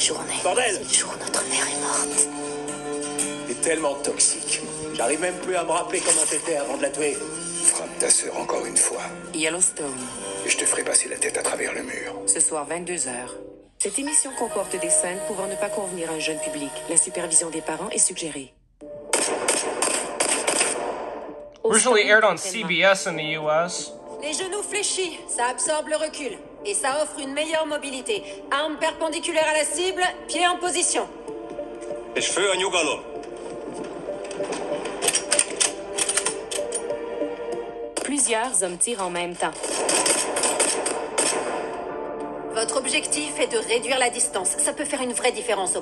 journée. Bordel C'est le jour où notre mère est morte. T'es tellement toxique. J'arrive même plus à me rappeler comment t'étais avant de la tuer. Frappe ta sœur encore une fois, Yellowstone, et je te ferai passer la tête à travers le mur. ce soir 22h. Cette émission comporte des scènes pouvant ne pas convenir à un jeune public. La supervision des parents est suggérée. Originally aired on. CBS in the US. Les genoux fléchis, ça absorbe le recul. Et ça offre une meilleure mobilité. Arme perpendiculaire à la cible, pied en position. Les cheveux à New Gallo. Plusieurs hommes tirent en même temps. Votre objectif est de réduire la distance. Ça peut faire une vraie différence au